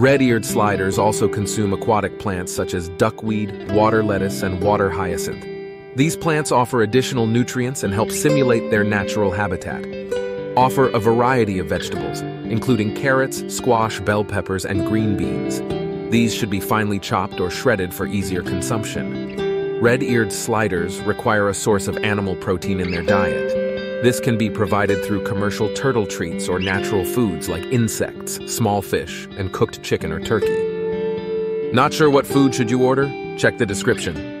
Red-eared sliders also consume aquatic plants such as duckweed, water lettuce, and water hyacinth. These plants offer additional nutrients and help simulate their natural habitat. Offer a variety of vegetables, including carrots, squash, bell peppers, and green beans. These should be finely chopped or shredded for easier consumption. Red-eared sliders require a source of animal protein in their diet. This can be provided through commercial turtle treats or natural foods like insects, small fish, and cooked chicken or turkey. Not sure what food should you order? Check the description.